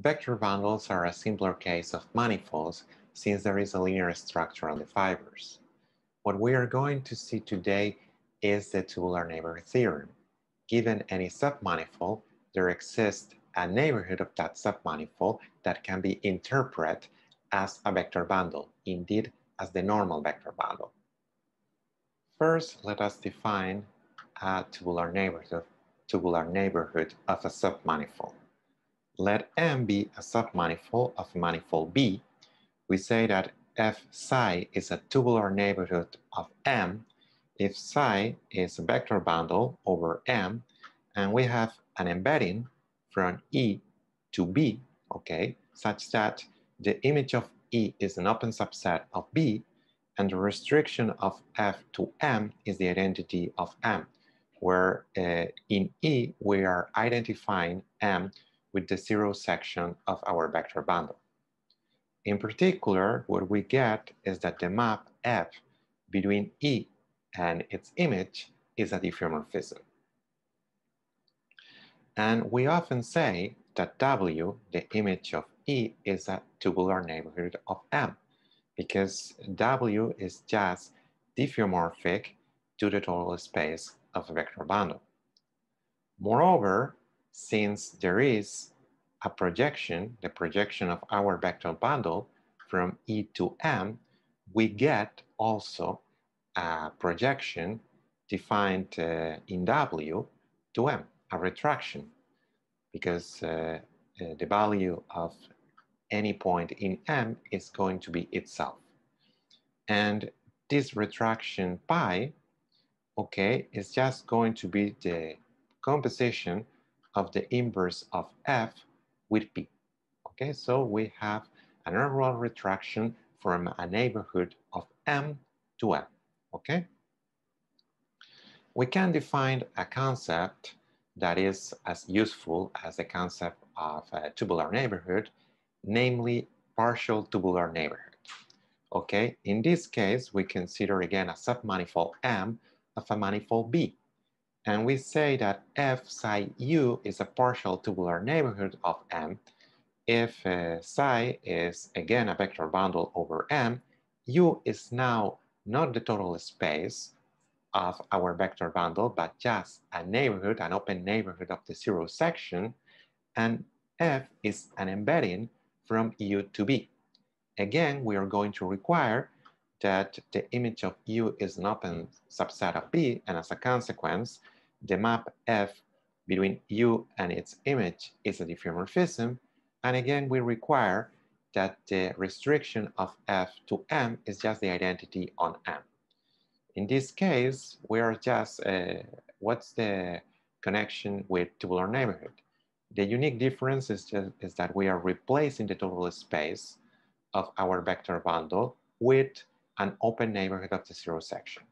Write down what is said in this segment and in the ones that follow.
Vector bundles are a simpler case of manifolds since there is a linear structure on the fibers. What we are going to see today is the tubular neighborhood theorem. Given any submanifold, there exists a neighborhood of that submanifold that can be interpreted as a vector bundle, indeed as the normal vector bundle. First, let us define a tubular neighborhood, tubular neighborhood of a submanifold. Let M be a submanifold of manifold B. We say that f psi is a tubular neighborhood of M if psi is a vector bundle over M and we have an embedding from E to B, okay, such that the image of E is an open subset of B and the restriction of F to M is the identity of M, where uh, in E we are identifying M with the zero section of our vector bundle. In particular, what we get is that the map F between E and its image is a diffeomorphism. And we often say that W, the image of E, is a tubular neighborhood of M because W is just diffeomorphic to the total space of a vector bundle. Moreover, since there is a projection, the projection of our vector bundle from E to M, we get also a projection defined uh, in W to M, a retraction, because uh, uh, the value of any point in M is going to be itself. And this retraction pi, okay, is just going to be the composition of the inverse of F with P. Okay, so we have an overall retraction from a neighborhood of M to M, okay? We can define a concept that is as useful as the concept of a tubular neighborhood, namely partial tubular neighborhood. Okay, in this case, we consider again a submanifold M of a manifold B. And we say that f psi u is a partial tubular neighborhood of M if uh, psi is again a vector bundle over M, u is now not the total space of our vector bundle, but just a neighborhood, an open neighborhood of the zero section, and f is an embedding from u to b. Again, we are going to require that the image of u is an open subset of b, and as a consequence, the map F between U and its image is a diffeomorphism. And again, we require that the restriction of F to M is just the identity on M. In this case, we are just, uh, what's the connection with tubular neighborhood? The unique difference is, just, is that we are replacing the total space of our vector bundle with an open neighborhood of the zero section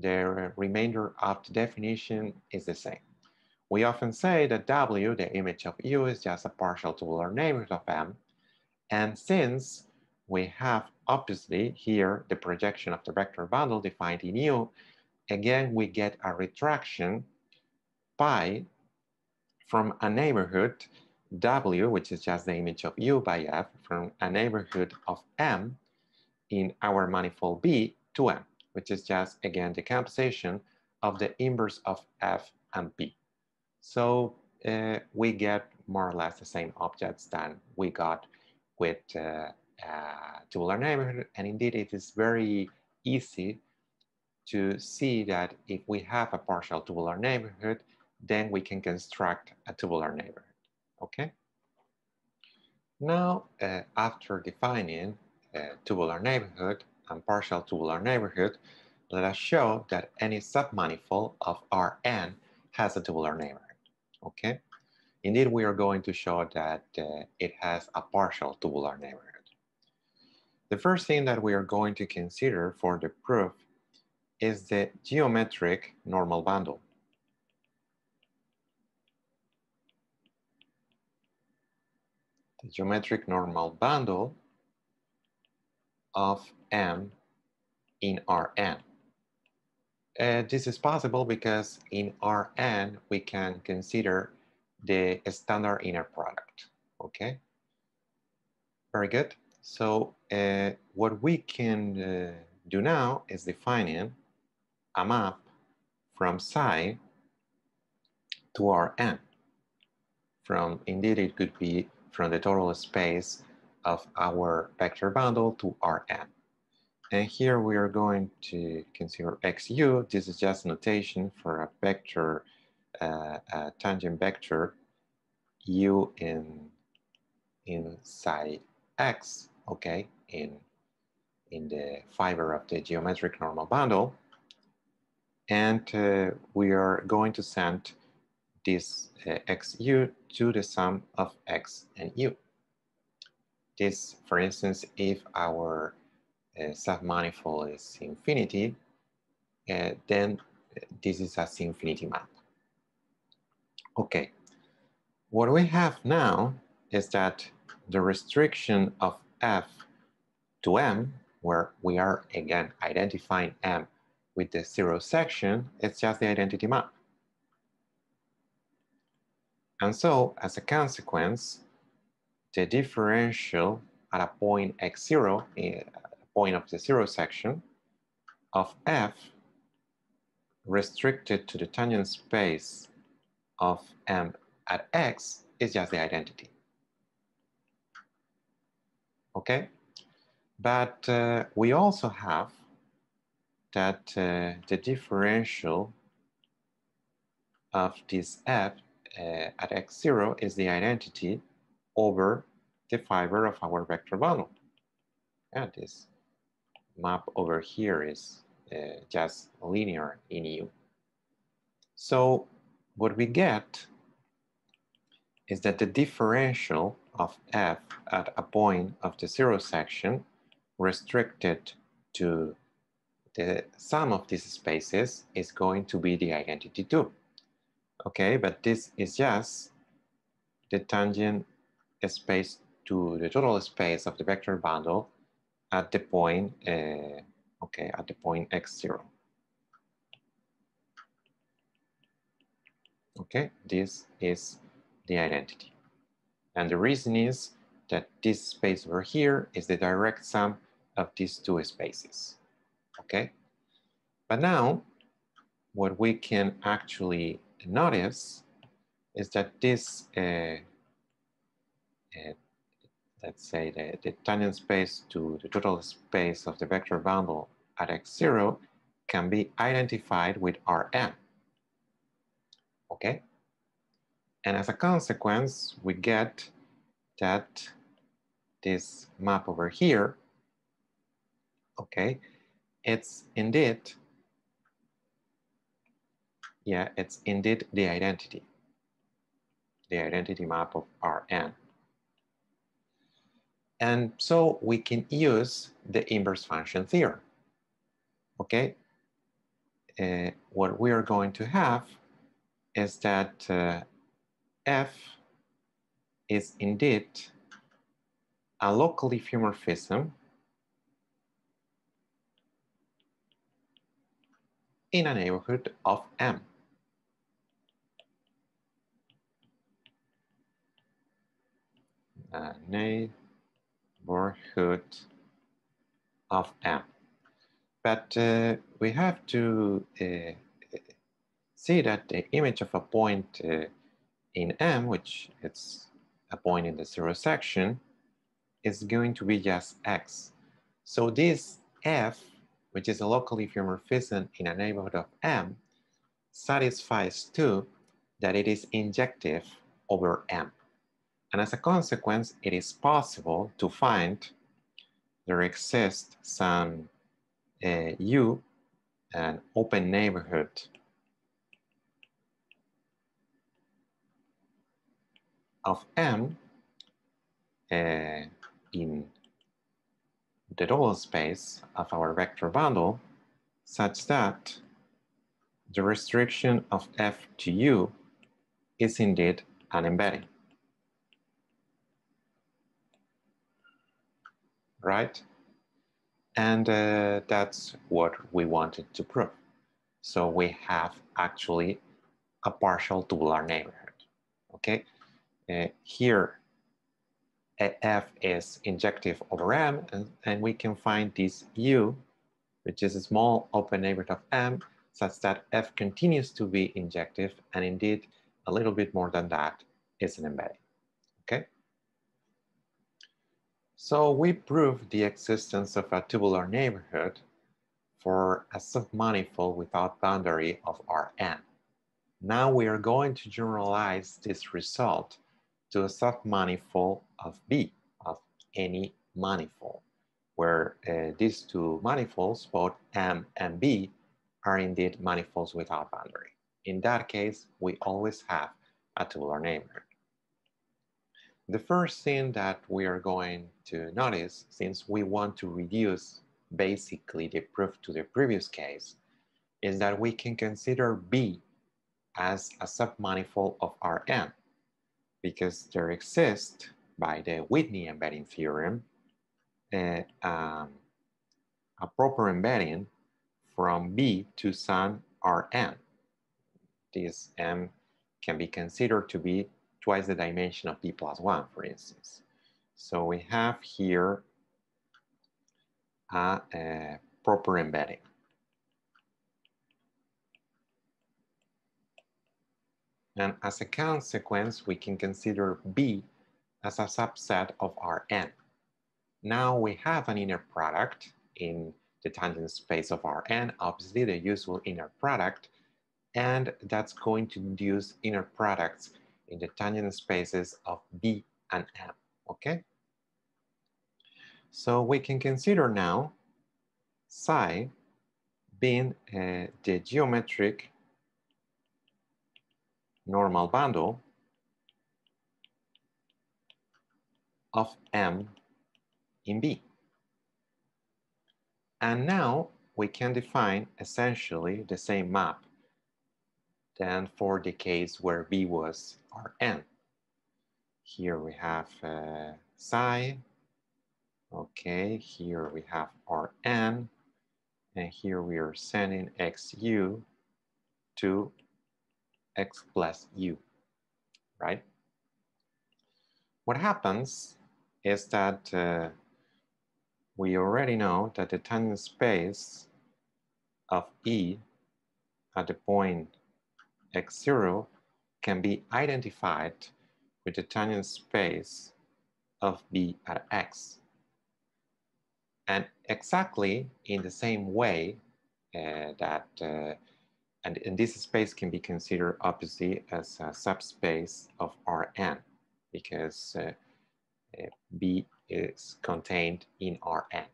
the remainder of the definition is the same. We often say that W, the image of U, is just a partial tubular neighborhood of M. And since we have obviously here the projection of the vector bundle defined in U, again, we get a retraction pi from a neighborhood W, which is just the image of U by F, from a neighborhood of M in our manifold B to M which is just, again, the composition of the inverse of f and p. So uh, we get more or less the same objects than we got with uh, uh, tubular neighborhood. And indeed, it is very easy to see that if we have a partial tubular neighborhood, then we can construct a tubular neighborhood, okay? Now, uh, after defining a tubular neighborhood, and partial tubular neighborhood, let us show that any submanifold of Rn has a tubular neighborhood, okay? Indeed, we are going to show that uh, it has a partial tubular neighborhood. The first thing that we are going to consider for the proof is the geometric normal bundle. The geometric normal bundle of M in Rn. This is possible because in Rn we can consider the standard inner product. okay? Very good. So uh, what we can uh, do now is defining a map from psi to Rn. From, indeed, it could be from the total space of our vector bundle to Rn. And here we are going to consider xu. This is just notation for a vector, uh, a tangent vector u in, in psi x, okay, in, in the fiber of the geometric normal bundle. And uh, we are going to send this uh, xu to the sum of x and u. This, for instance, if our submanifold is infinity, uh, then this is a infinity map. Okay, what we have now is that the restriction of f to m, where we are again identifying m with the zero section, it's just the identity map. And so, as a consequence, the differential at a point x0, a point of the zero section, of f restricted to the tangent space of m at x is just the identity. Okay? But uh, we also have that uh, the differential of this f uh, at x0 is the identity over the fiber of our vector bundle. And this map over here is uh, just linear in U. So what we get is that the differential of f at a point of the zero section restricted to the sum of these spaces is going to be the identity 2. Okay, but this is just the tangent space to the total space of the vector bundle at the point, uh, okay, at the point x0. Okay, this is the identity. And the reason is that this space over here is the direct sum of these two spaces, okay? But now, what we can actually notice is that this, uh, uh, let's say the, the tangent space to the total space of the vector bundle at x0 can be identified with Rn, okay? And as a consequence, we get that this map over here, okay, it's indeed, yeah, it's indeed the identity, the identity map of Rn. And so we can use the inverse function theorem, okay? Uh, what we are going to have is that uh, F is indeed a local diffeomorphism in a neighborhood of M. A neighborhood of M. But uh, we have to uh, see that the image of a point uh, in M, which it's a point in the zero section, is going to be just X. So this F, which is a local diffeomorphism in a neighborhood of M, satisfies too that it is injective over M. And as a consequence, it is possible to find there exists some uh, U, an open neighborhood of M uh, in the total space of our vector bundle such that the restriction of F to U is indeed an embedding. Right? And uh, that's what we wanted to prove. So we have actually a partial tubular neighborhood, okay? Uh, here f is injective over m, and, and we can find this u, which is a small open neighborhood of m, such that f continues to be injective, and indeed a little bit more than that is an embedding, okay? So we proved the existence of a tubular neighborhood for a submanifold without boundary of Rn. Now we are going to generalize this result to a submanifold of B, of any manifold, where uh, these two manifolds, both M and B, are indeed manifolds without boundary. In that case, we always have a tubular neighborhood. The first thing that we are going to notice, since we want to reduce basically the proof to the previous case, is that we can consider B as a submanifold of Rn because there exists, by the Whitney embedding theorem, a, um, a proper embedding from B to some Rn. This M can be considered to be twice the dimension of B plus one, for instance. So we have here a, a proper embedding. And as a consequence, we can consider B as a subset of Rn. Now we have an inner product in the tangent space of Rn, obviously the usual inner product, and that's going to induce inner products in the tangent spaces of B and M, okay? So we can consider now psi being uh, the geometric normal bundle of M in B. And now we can define essentially the same map than for the case where B was Rn. Here we have uh, psi. Okay, here we have Rn. And here we are sending xu to x plus u, right? What happens is that uh, we already know that the tangent space of E at the point x0 can be identified with the tangent space of B at x. And exactly in the same way uh, that uh, and, and this space can be considered obviously as a subspace of Rn because uh, uh, B is contained in Rn.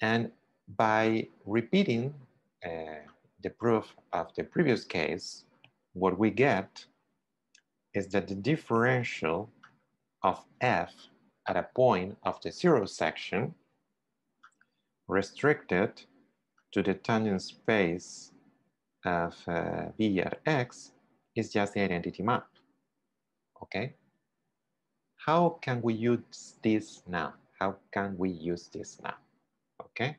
And by repeating uh, the proof of the previous case, what we get is that the differential of f at a point of the zero section restricted to the tangent space of uh, V at X is just the identity map, okay? How can we use this now? How can we use this now, okay?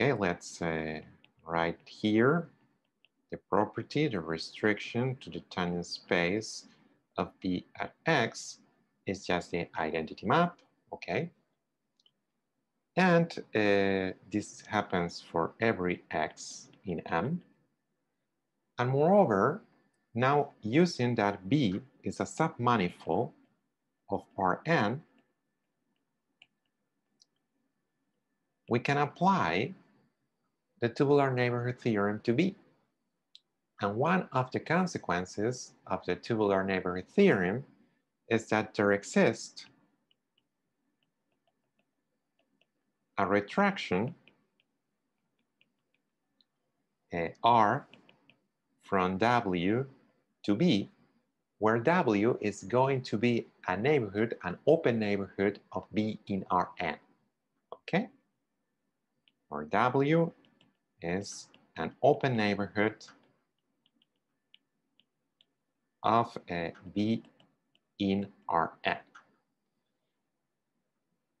Okay, let's uh, write here the property, the restriction to the tangent space of B at X is just the identity map, okay? And uh, this happens for every x in M. And moreover, now using that B is a submanifold of Rn, we can apply the tubular neighborhood theorem to B. And one of the consequences of the tubular neighborhood theorem is that there exists a retraction R from W to B, where W is going to be a neighborhood, an open neighborhood of B in Rn, okay? Or W is an open neighborhood of uh, B in Rn.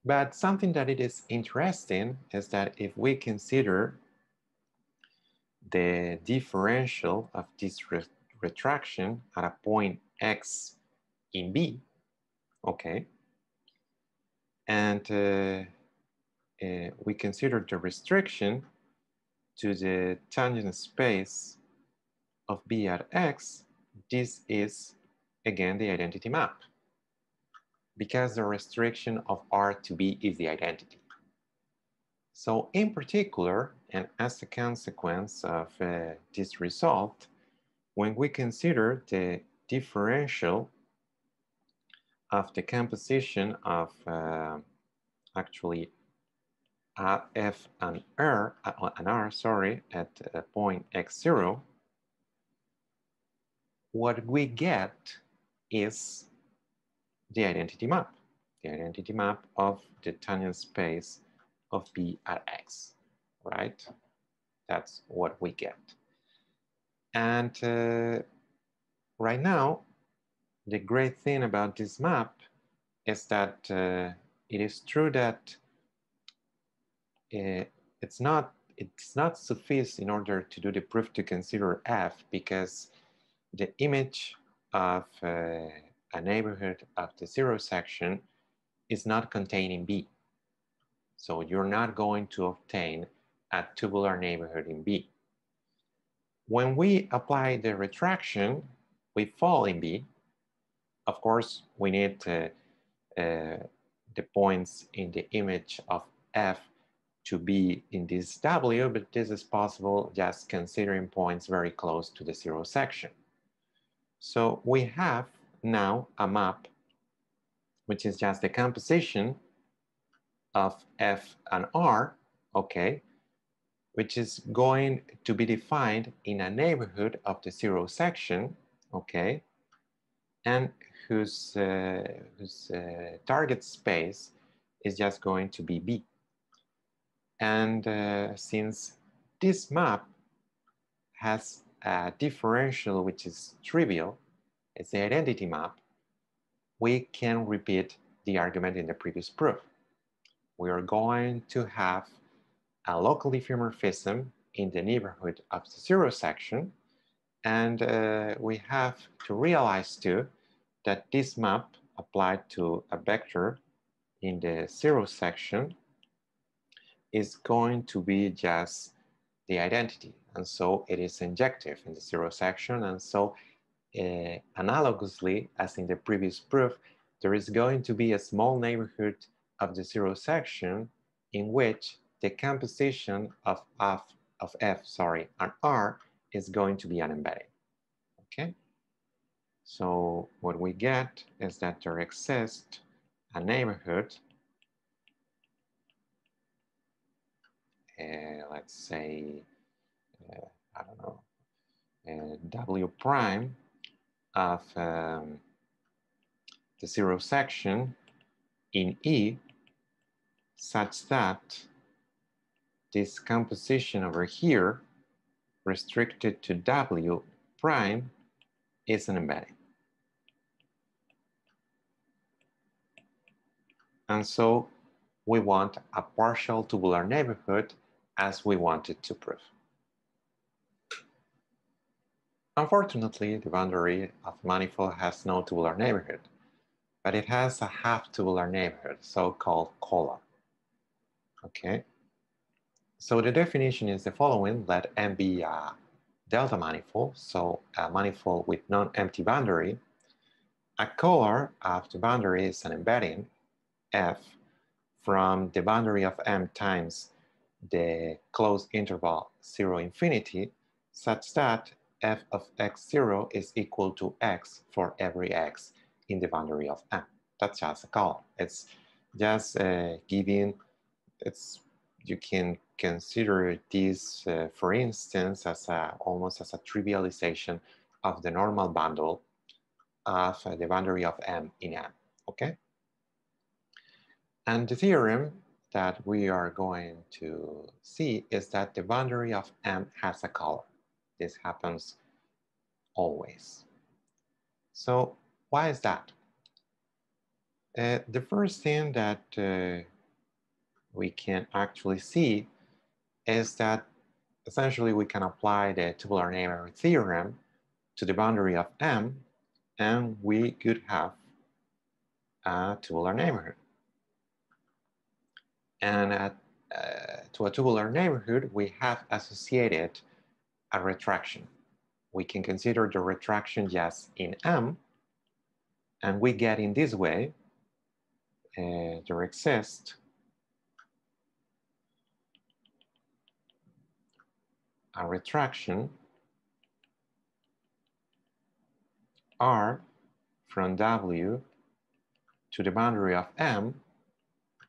But something that it is interesting is that if we consider the differential of this re retraction at a point x in B, okay? And uh, uh, we consider the restriction to the tangent space of B at X, this is again the identity map because the restriction of R to B is the identity. So in particular, and as a consequence of uh, this result, when we consider the differential of the composition of uh, actually uh, F and R, uh, and R, sorry, at uh, point x0, what we get is the identity map, the identity map of the tangent space of B at X, right? That's what we get. And uh, right now, the great thing about this map is that uh, it is true that uh, it's not it's not sufficient in order to do the proof to consider F because the image of uh, a neighborhood of the zero section is not contained in B. So you're not going to obtain a tubular neighborhood in B. When we apply the retraction, we fall in B. Of course, we need uh, uh, the points in the image of F to be in this W, but this is possible just considering points very close to the zero section. So we have now a map, which is just the composition of F and R, okay, which is going to be defined in a neighborhood of the zero section, okay, and whose, uh, whose uh, target space is just going to be B. And uh, since this map has a differential which is trivial, it's the identity map, we can repeat the argument in the previous proof. We are going to have a local diffeomorphism in the neighborhood of the zero section, and uh, we have to realize too that this map applied to a vector in the zero section is going to be just the identity. And so it is injective in the zero section. And so uh, analogously, as in the previous proof, there is going to be a small neighborhood of the zero section in which the composition of F, of F sorry, and R is going to be unembedded, okay? So what we get is that there exists a neighborhood let's say, uh, I don't know, uh, W prime of um, the zero section in E such that this composition over here restricted to W prime is an embedding. And so we want a partial tubular neighborhood as we wanted to prove. Unfortunately, the boundary of manifold has no tubular neighborhood, but it has a half tubular neighborhood, so-called collar. Okay, so the definition is the following, let M be a uh, delta manifold, so a manifold with non-empty boundary. A collar of the boundary is an embedding, F, from the boundary of M times the closed interval 0 infinity such that f of x0 is equal to x for every x in the boundary of M. That's just a collar. It's just uh, giving, it's, you can consider this, uh, for instance, as a, almost as a trivialization of the normal bundle of the boundary of M in M, okay? And the theorem that we are going to see is that the boundary of M has a collar. This happens always. So why is that? Uh, the first thing that uh, we can actually see is that essentially we can apply the tubular neighborhood theorem to the boundary of M and we could have a tubular neighborhood. And at, uh, to a tubular neighborhood, we have associated a retraction. We can consider the retraction just in M, and we get in this way, uh, there exists a retraction R from W to the boundary of M,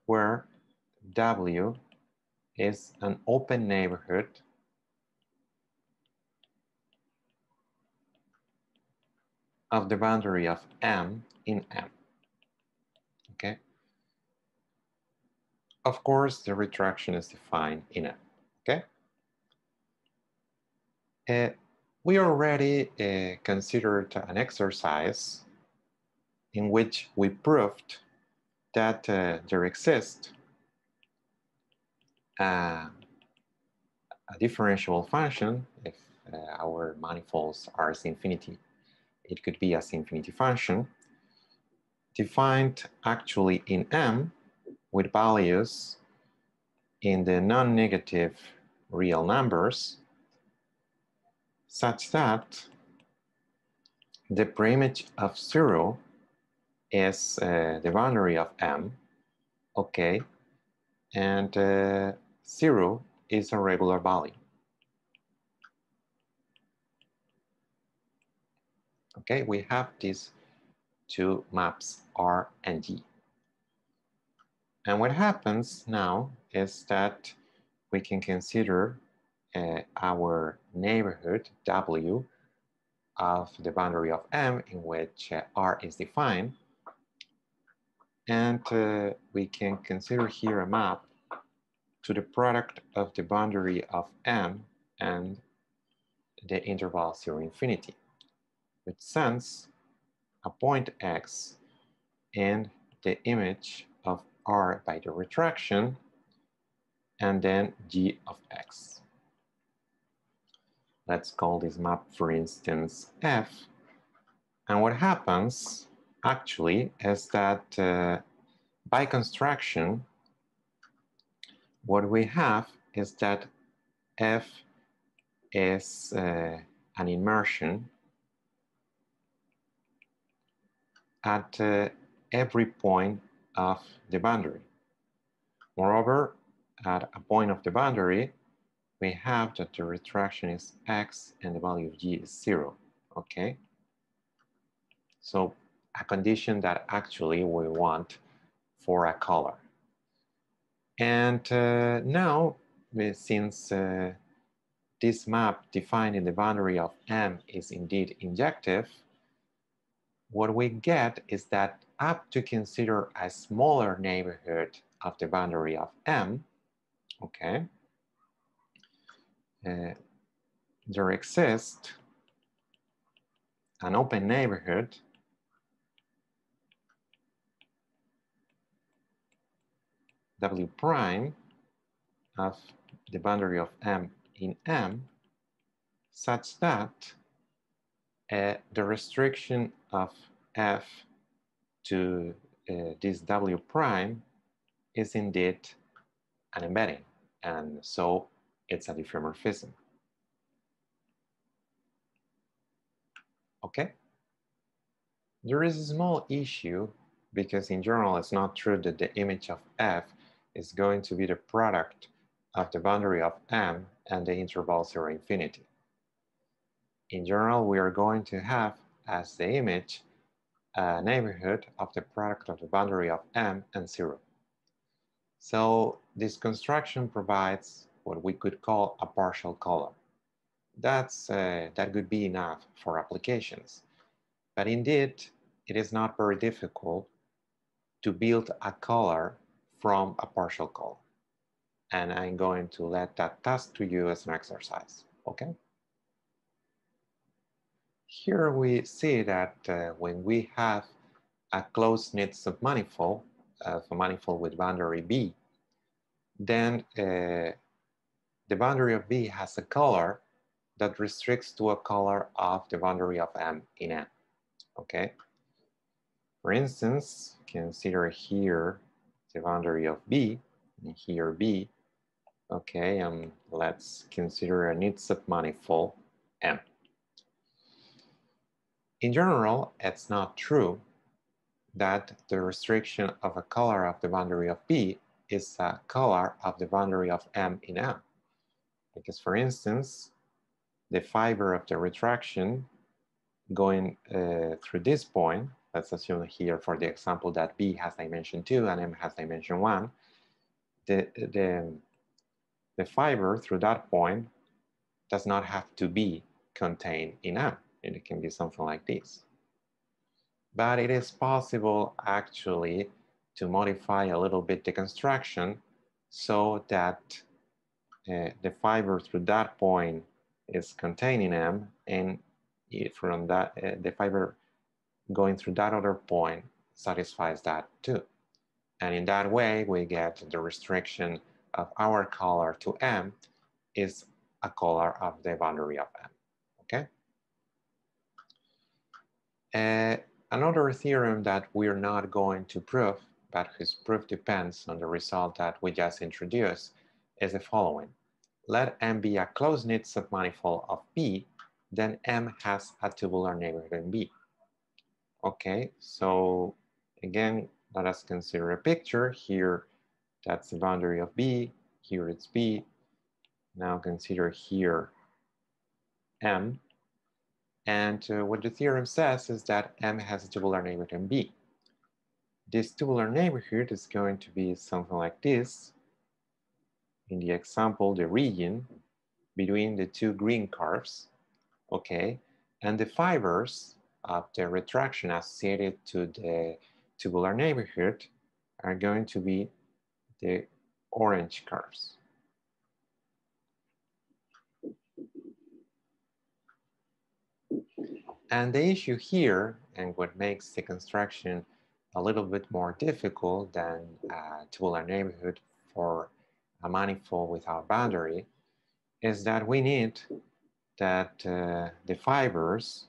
where W is an open neighborhood of the boundary of M in M, okay? Of course, the retraction is defined in M, okay? Uh, we already uh, considered an exercise in which we proved that uh, there exists a, a differentiable function if uh, our manifolds are as infinity. It could be as infinity function defined actually in M with values in the non-negative real numbers such that the preimage of zero is uh, the boundary of M, okay, and uh, zero is a regular value. Okay, we have these two maps R and D. And what happens now is that we can consider uh, our neighborhood W of the boundary of M in which uh, R is defined. And uh, we can consider here a map to the product of the boundary of M and the interval zero infinity, which sends a point X and the image of R by the retraction and then G of X. Let's call this map, for instance, F. And what happens actually is that uh, by construction, what we have is that F is uh, an immersion at uh, every point of the boundary. Moreover, at a point of the boundary, we have that the retraction is x and the value of g is zero, okay? So a condition that actually we want for a collar. And uh, now, since uh, this map defining the boundary of M is indeed injective, what we get is that up to consider a smaller neighborhood of the boundary of M, okay, uh, there exists an open neighborhood W prime of the boundary of M in M such that uh, the restriction of F to uh, this W prime is indeed an embedding. And so it's a diffeomorphism. Okay? There is a small issue because in general, it's not true that the image of F is going to be the product of the boundary of M and the interval zero infinity. In general, we are going to have as the image a neighborhood of the product of the boundary of M and zero. So this construction provides what we could call a partial collar. That's, uh, that could be enough for applications. But indeed, it is not very difficult to build a collar from a partial collar. And I'm going to let that task to you as an exercise, okay? Here we see that uh, when we have a closed neat submanifold, uh, a manifold with boundary B, then uh, the boundary of B has a collar that restricts to a collar of the boundary of M in M, okay? For instance, consider here the boundary of B, and here B, okay, um, let's consider a neat submanifold M. In general, it's not true that the restriction of a collar of the boundary of B is a collar of the boundary of M in M. Because for instance, the fiber of the retraction going uh, through this point, let's assume here for the example that B has dimension two and M has dimension one, the, the, the fiber through that point does not have to be contained in M. And it can be something like this. But it is possible actually to modify a little bit the construction so that uh, the fiber through that point is contained in M and from that, uh, the fiber going through that other point satisfies that too. And in that way, we get the restriction of our collar to M is a collar of the boundary of M, okay? Uh, another theorem that we're not going to prove, but whose proof depends on the result that we just introduced, is the following. Let M be a closed neat submanifold of B, then M has a tubular neighborhood in B. Okay, so again, let us consider a picture. Here, that's the boundary of B. Here it's B. Now consider here M. And uh, what the theorem says is that M has a tubular neighborhood in B. This tubular neighborhood is going to be something like this. In the example, the region between the two green curves, okay? And the fibers of the retraction associated to the tubular neighborhood are going to be the orange curves. And the issue here, and what makes the construction a little bit more difficult than tubular neighborhood for a manifold without boundary, is that we need that uh, the fibers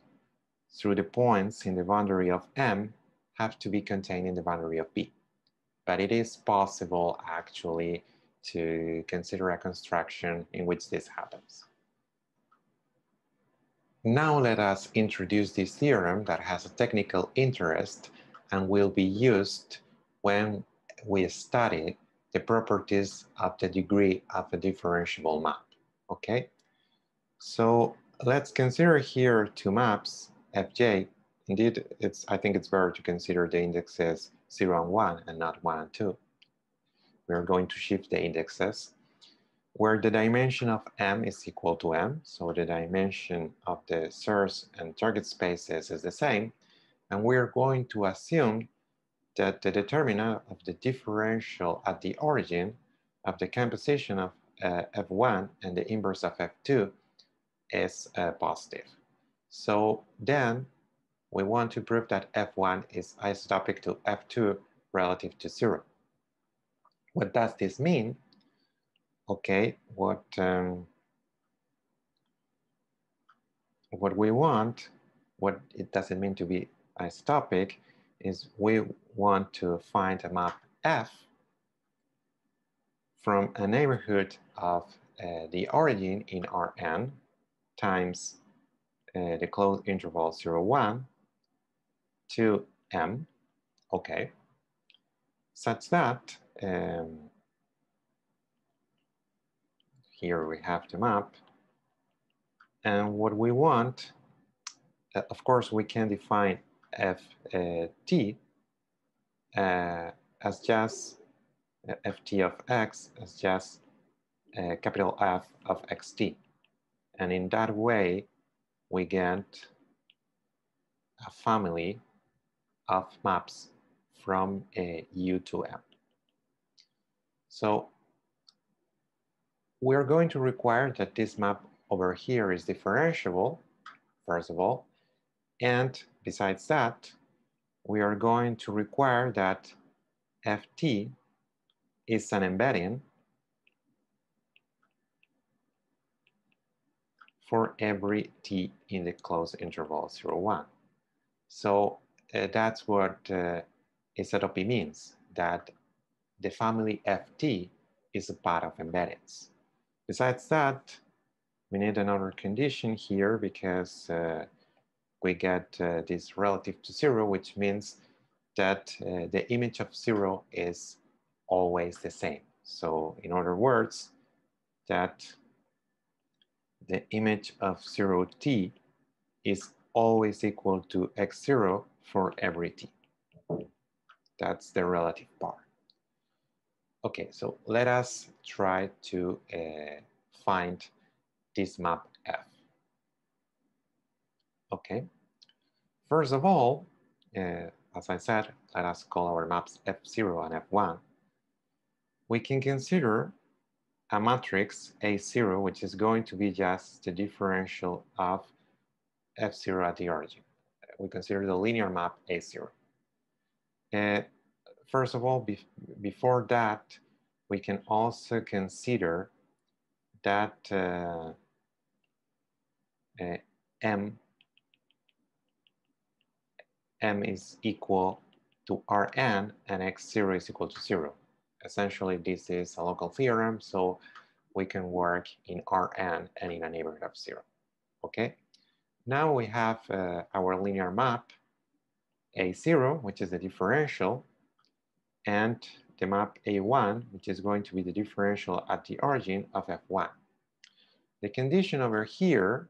through the points in the boundary of M have to be contained in the boundary of B. But it is possible actually to consider a construction in which this happens. Now let us introduce this theorem that has a technical interest and will be used when we study the properties of the degree of a differentiable map, okay? So let's consider here two maps, fj. Indeed, it's, I think it's better to consider the indexes 0 and 1 and not 1 and 2. We're going to shift the indexes where the dimension of M is equal to M. So the dimension of the source and target spaces is the same. And we're going to assume that the determinant of the differential at the origin of the composition of uh, F1 and the inverse of F2 is uh, positive. So then we want to prove that F1 is isotopic to F2 relative to zero. What does this mean? Okay, what, um, what we want, what it doesn't mean to be isotopic, is we want to find a map F from a neighborhood of uh, the origin in Rn times uh, the closed interval 0, 1 to m, okay, such that um, here we have the map. And what we want, uh, of course, we can define ft uh, as just uh, ft of x as just uh, capital F of xt. And in that way, we get a family of maps from a U to M. So we're going to require that this map over here is differentiable, first of all. And besides that, we are going to require that ft is an embedding for every t in the closed interval 0, 1. So uh, that's what uh, isotopy means, that the family FT is a part of embeddings. Besides that, we need another condition here because uh, we get uh, this relative to zero, which means that uh, the image of zero is always the same. So in other words, that the image of zero t is always equal to x0 for every t. That's the relative part. Okay, so let us try to uh, find this map F. Okay, first of all, uh, as I said, let us call our maps F0 and F1. We can consider a matrix A0, which is going to be just the differential of F0 at the origin. We consider the linear map A0. Uh, first of all, be before that, we can also consider that uh, uh, M, M is equal to Rn and X0 is equal to zero. Essentially, this is a local theorem, so we can work in Rn and in a neighborhood of zero, okay? Now we have uh, our linear map A0, which is the differential, and the map A1, which is going to be the differential at the origin of F1. The condition over here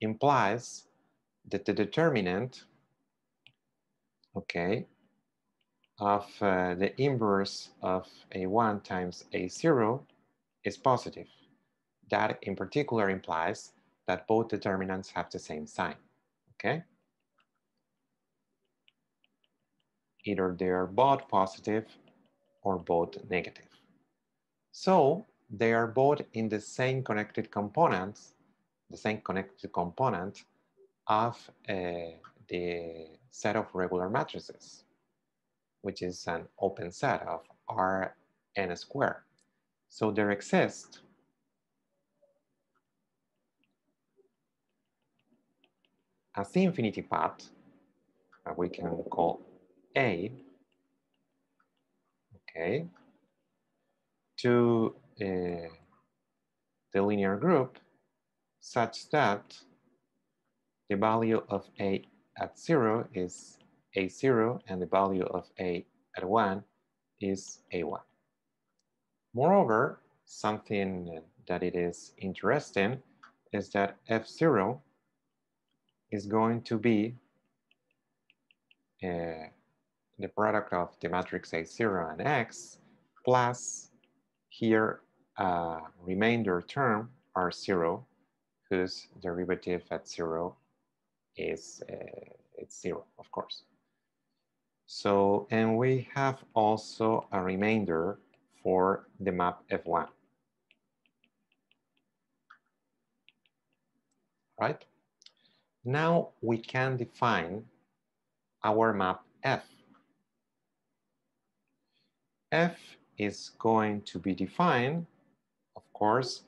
implies that the determinant, okay, of uh, the inverse of A1 times A0 is positive. That in particular implies that both determinants have the same sign, okay? Either they are both positive or both negative. So they are both in the same connected components, the same connected component of uh, the set of regular matrices, which is an open set of Rn squared. So there exists a C infinity path that we can call A, okay, to uh, the linear group such that the value of A at zero is A0 and the value of A at one is A1. Moreover, something that it is interesting is that F0 is going to be uh, the product of the matrix A0 and X plus here a remainder term R0 whose derivative at zero is uh, it's zero, of course. So, and we have also a remainder for the map F1. Right? Now we can define our map F. F is going to be defined, of course,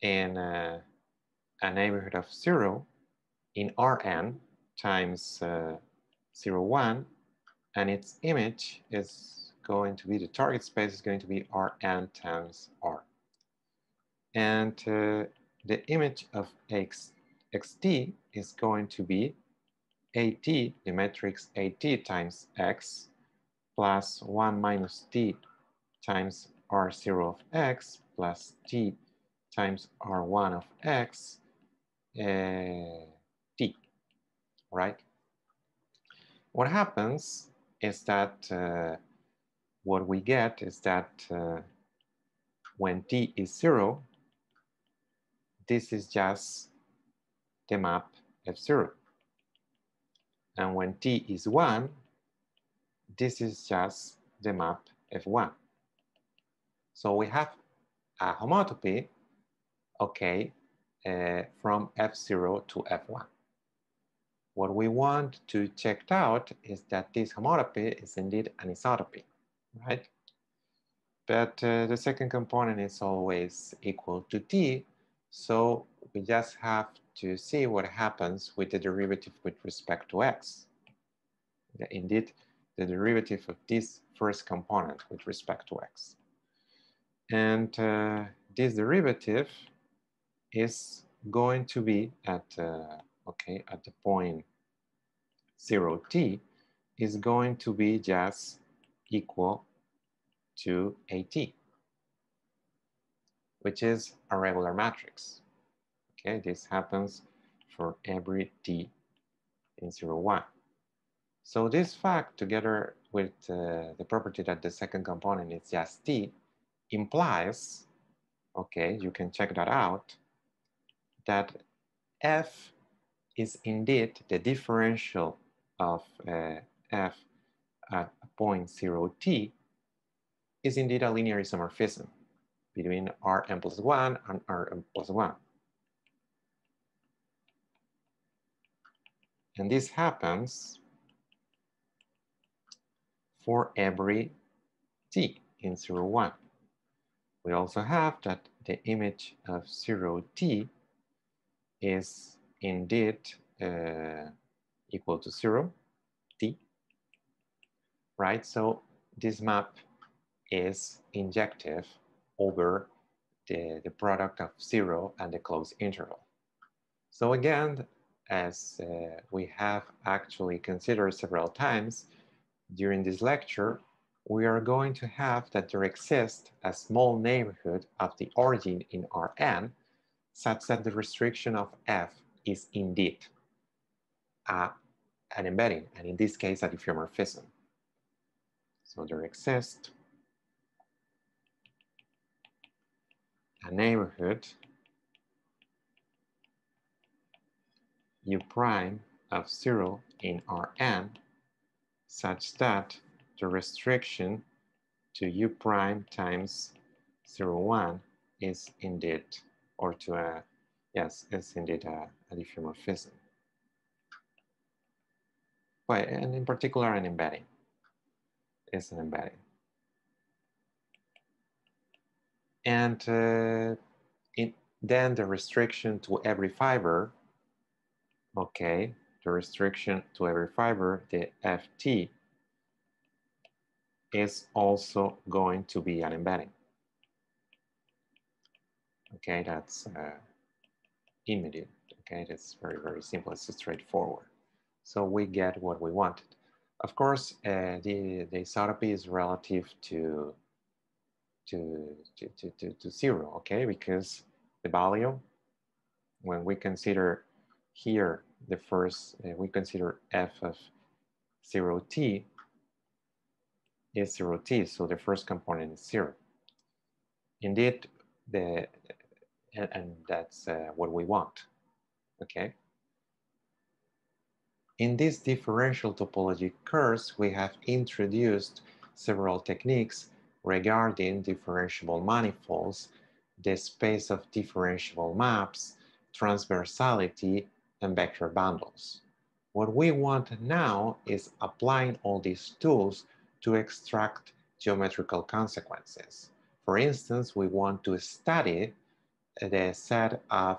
in a, a neighborhood of zero in Rn times uh, 0, 1, and its image is going to be, the target space is going to be Rn times R. And uh, the image of X xt is going to be at, the matrix at times x, plus 1 minus t times r0 of x, plus t times r1 of x, uh, t, right? What happens is that uh, what we get is that uh, when t is zero, this is just the map F0. And when t is 1, this is just the map F1. So we have a homotopy, okay, uh, from F0 to F1. What we want to check out is that this homotopy is indeed an isotopy, right? But uh, the second component is always equal to t, so we just have to see what happens with the derivative with respect to x. indeed the derivative of this first component with respect to x. And uh, this derivative is going to be at, uh, okay, at the point zero t is going to be just equal to AT, which is a regular matrix. Okay, this happens for every t in 0, 1. So this fact, together with uh, the property that the second component is just t, implies, okay, you can check that out, that f is indeed the differential of uh, f at point zero t is indeed a linear isomorphism between Rn plus 1 and Rn plus 1. And this happens for every t in 0, 1. We also have that the image of 0t is indeed uh, equal to 0, t, right? So this map is injective over the, the product of 0 and the closed interval. So again, as uh, we have actually considered several times during this lecture, we are going to have that there exists a small neighborhood of the origin in Rn such that the restriction of f is indeed a, an embedding, and in this case, a diffeomorphism. So there exists a neighborhood u prime of zero in Rn such that the restriction to u prime times 0, 1 is indeed, or to a, yes, it's indeed a, a diffeomorphism. But, and in particular, an embedding is an embedding. And uh, it, then the restriction to every fiber Okay, the restriction to every fiber, the FT, is also going to be an embedding. Okay, that's uh, immediate. Okay, that's very, very simple. It's straightforward. So we get what we wanted. Of course, uh, the, the isotopy is relative to, to, to, to, to, to zero, okay? Because the value, when we consider here, the first, uh, we consider f of 0t is 0t, so the first component is 0. Indeed, the, and, and that's uh, what we want, okay? In this differential topology course, we have introduced several techniques regarding differentiable manifolds, the space of differentiable maps, transversality, and vector bundles. What we want now is applying all these tools to extract geometrical consequences. For instance, we want to study the set of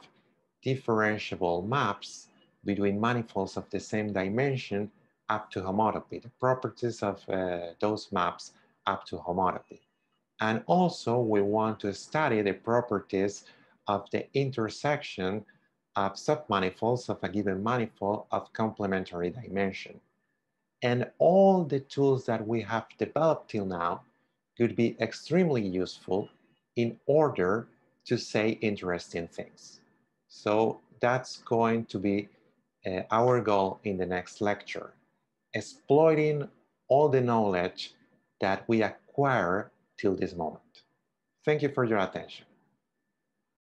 differentiable maps between manifolds of the same dimension up to homotopy, the properties of uh, those maps up to homotopy. And also we want to study the properties of the intersection of submanifolds of a given manifold of complementary dimension. And all the tools that we have developed till now could be extremely useful in order to say interesting things. So that's going to be uh, our goal in the next lecture, exploiting all the knowledge that we acquire till this moment. Thank you for your attention.